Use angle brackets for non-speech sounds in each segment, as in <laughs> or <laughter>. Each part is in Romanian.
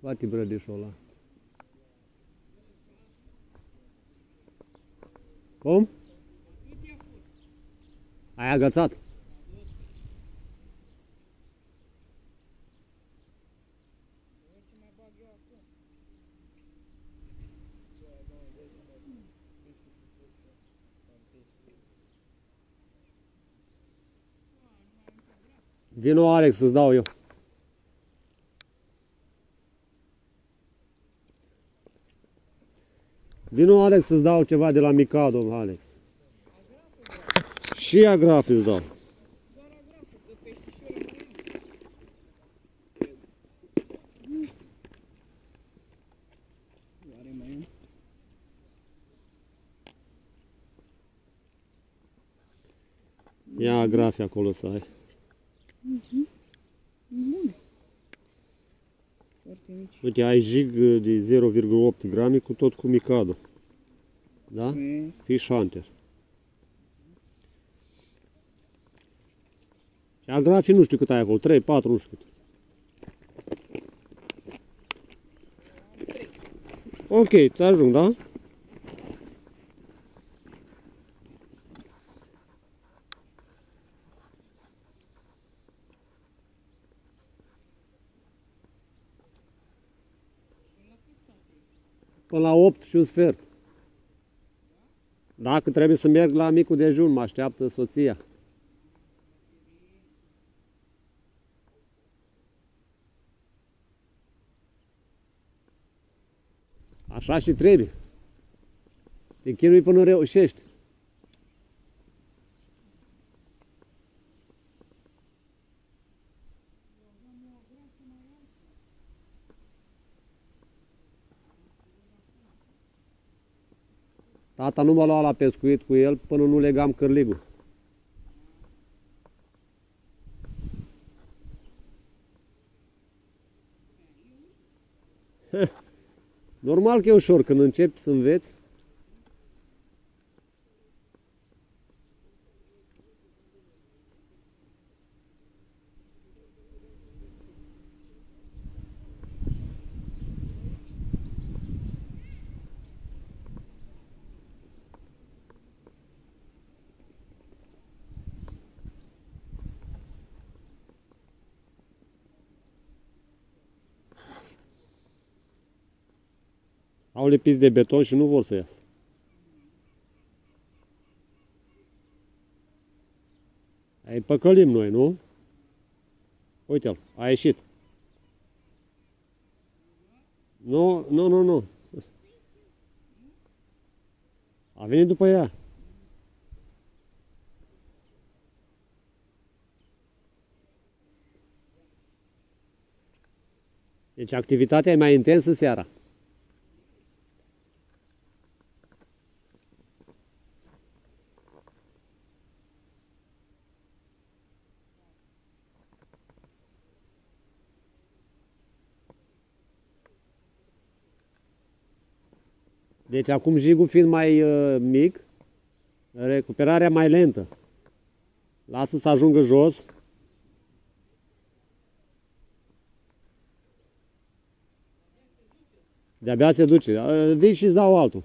Bate brădișul ăla. Cum? Ai agățat? Vino Alex să-ți dau eu. Vino Alex să-ți dau ceva de la Mikado, Alex. Și agrafi îți dau. Oare mai am? Ia agrafi acolo să ai. Bune. Foarte mici. Uite, ai jig de 0,8 grame cu tot cu Mikado. Da? Mulțumesc. Fish Hunter. Și agrafi nu știu cât ai acolo, 3, 4, nu știu cât. Ok, ți ajung, da? Până la 8 și un sfert. Dacă trebuie să merg la micul dejun, mă așteaptă soția. Așa și trebuie. Te chinui până reușești. Tata nu mă lua la pescuit cu el până nu legam cârligul. <laughs> Normal că e ușor când începi să înveți. Au lipiți de beton și nu vor să iasă. Ai păcălim noi, nu? Uite-l, a ieșit. Nu, nu, nu, nu. A venit după ea. Deci activitatea e mai intensă seara. Deci acum jigul fiind mai uh, mic, recuperarea mai lentă. Lasă să ajungă jos. De-abia se duce. Uh, Vii și îți dau altul.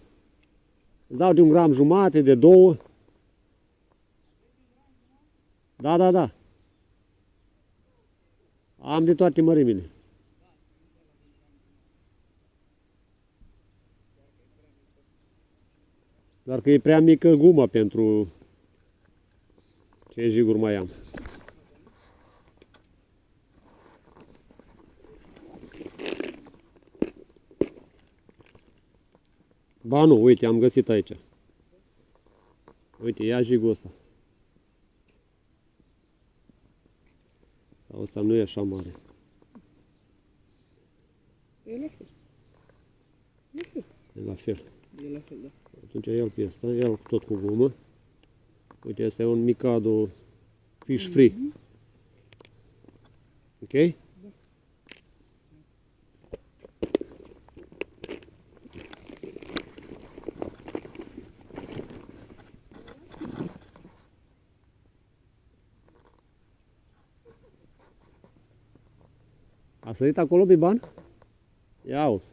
Îți dau de un gram jumate, de două. Da, da, da. Am de toate mărimile. Doar că e prea mică guma pentru ce jiguri mai am. Ba nu, uite, am găsit aici. Uite, ia jigul ăsta. Sau ăsta nu e așa mare. E la fel. La fel. E la fel. E la fel, da. Atunci ia pe ăsta, ia tot cu gumă. Uite, asta e un Mikado Fish Free. Ok? A sărit acolo, Biban? Ia uzi.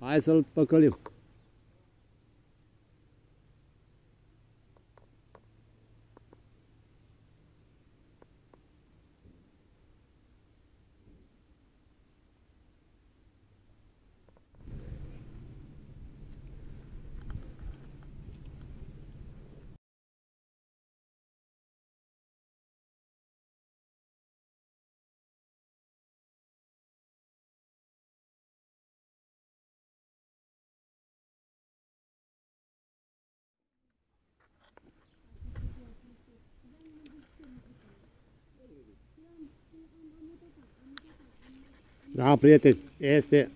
Hai să-l păcălim. Da, prieteni, este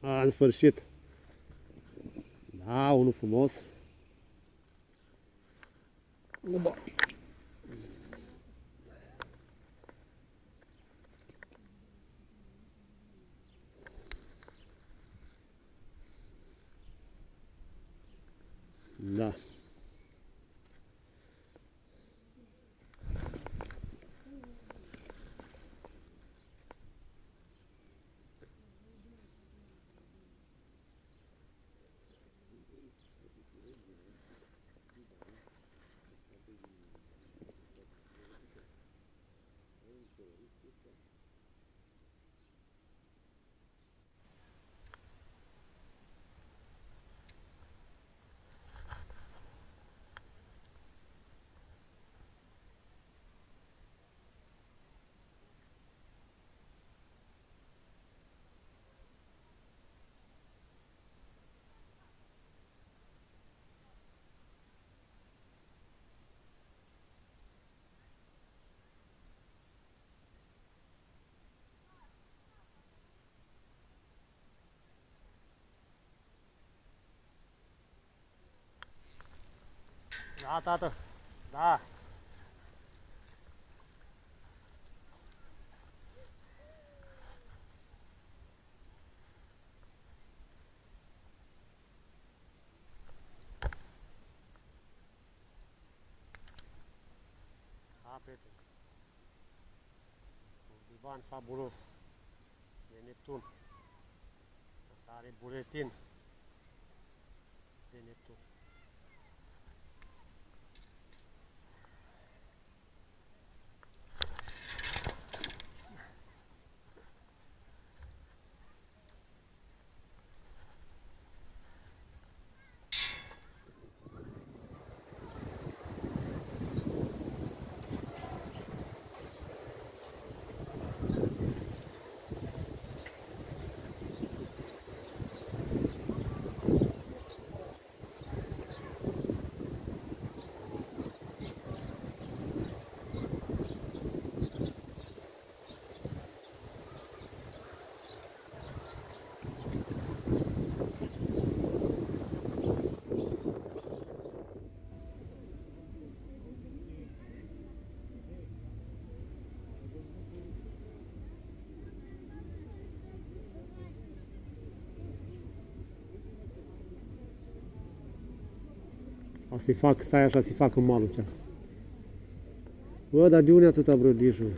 în sfârșit. Da, unul frumos. Uba. Da. Da, tată. Da. Da, prieteni. Un divan fabulos de Neptun. Asta are buletin de Neptun. O să-i fac, stai așa, să-i fac în malul cea. Bă, dar de unde atâta brădișul?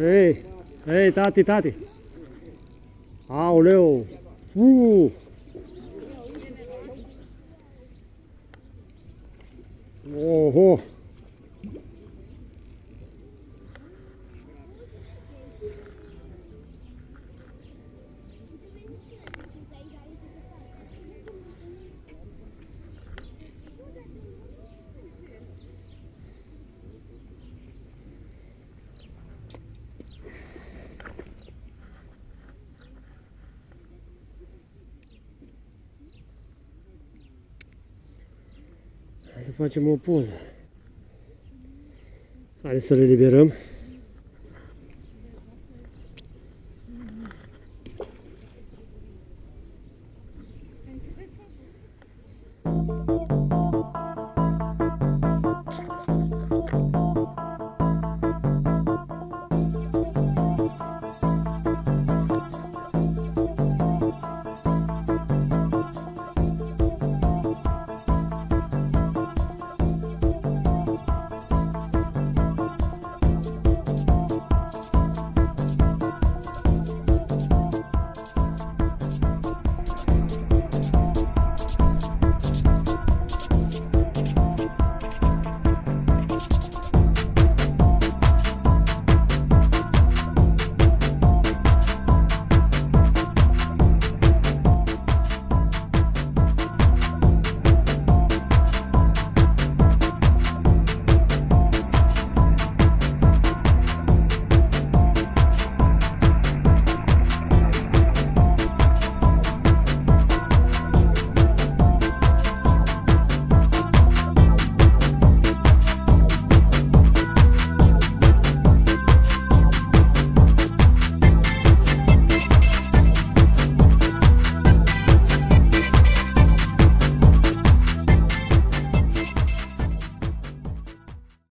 Ei, ei, tati, tati. Aoleu. Uh. Oho. Facem o poză. Haideți să le liberăm.